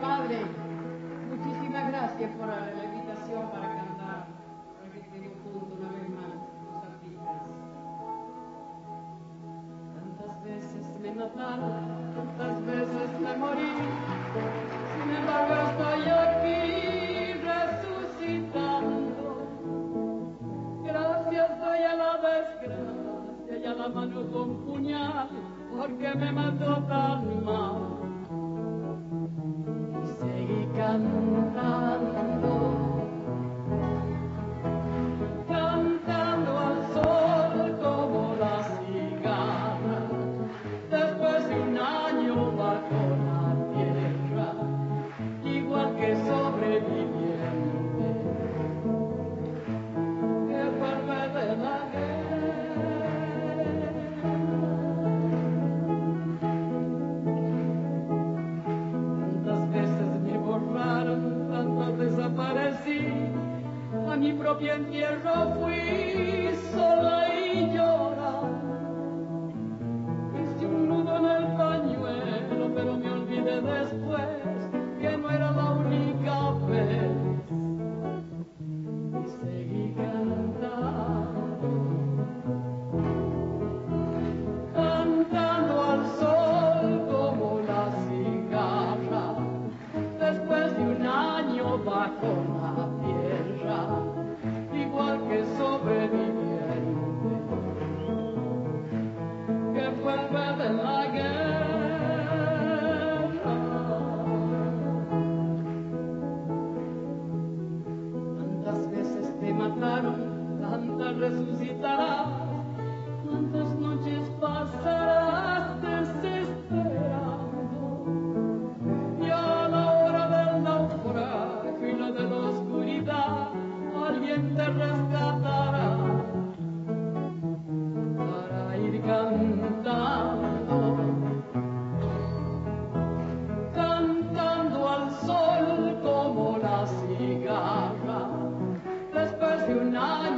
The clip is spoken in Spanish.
Padre, muchísimas gracias por la invitación para cantar, para que estemos juntos una vez más, los artistas. Tantas veces me mataron, tantas veces me morí, sin embargo estoy aquí resucitando. Gracias doy a la desgracia y a la mano con puñal, porque me mató tan mal. Y seguí mi propio entierro fui sola y llorando. Hice un nudo en el pañuelo, pero me olvidé después que no era la única vez. Y seguí cantando, cantando al sol como la cigarra, después de un año bajo. En tantas veces te mataron, tantas resucitarás, tantas noches pasarás desesperado. Y a la hora del naufragio y la de la oscuridad, alguien te rescatará. cantando, cantando al sol como la cigala. Las personas